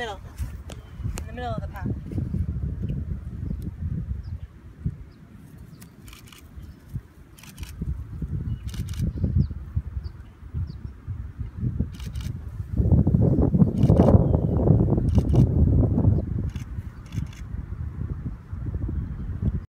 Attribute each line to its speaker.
Speaker 1: middle. In the middle of the path.